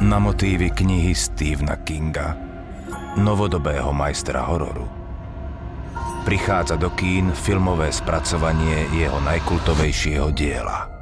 na motívy knihy Stephena Kinga, novodobého majstra hororu. Prichádza do kín filmové spracovanie jeho najkultovejšieho diela –